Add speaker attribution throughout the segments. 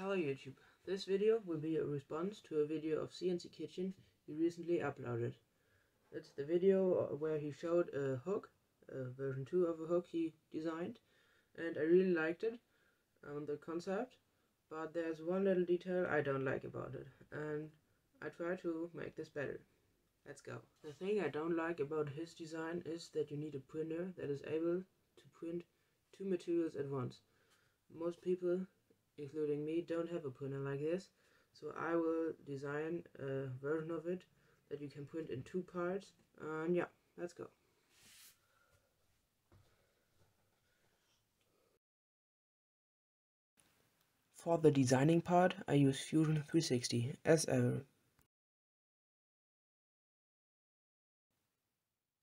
Speaker 1: Hello YouTube. This video will be a response to a video of CNC Kitchen he recently uploaded. It's the video where he showed a hook, a version 2 of a hook he designed, and I really liked it, um, the concept, but there's one little detail I don't like about it, and I try to make this better. Let's go. The thing I don't like about his design is that you need a printer that is able to print two materials at once. Most people including me, don't have a printer like this. So I will design a version of it that you can print in two parts. And yeah, let's go. For the designing part, I use Fusion 360 as ever.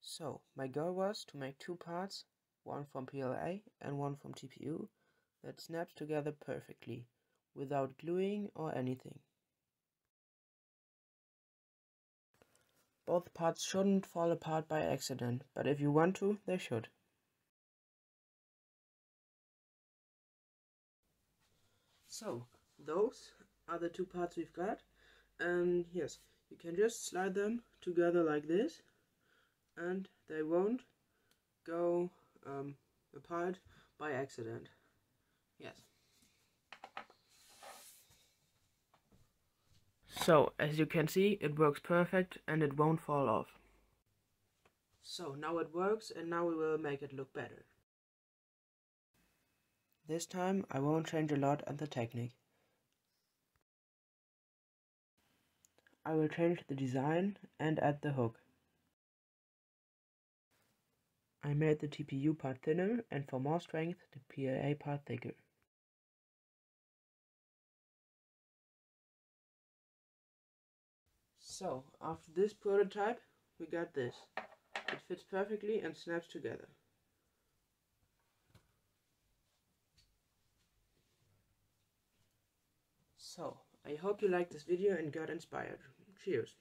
Speaker 1: So, my goal was to make two parts, one from PLA and one from TPU, that snaps together perfectly, without gluing or anything. Both parts shouldn't fall apart by accident, but if you want to, they should. So, those are the two parts we've got, and yes, you can just slide them together like this, and they won't go um, apart by accident. Yes. So, as you can see, it works perfect and it won't fall off. So, now it works and now we will make it look better. This time I won't change a lot on the technique. I will change the design and add the hook. I made the TPU part thinner and for more strength the PLA part thicker. So, after this prototype, we got this. It fits perfectly and snaps together. So, I hope you liked this video and got inspired. Cheers.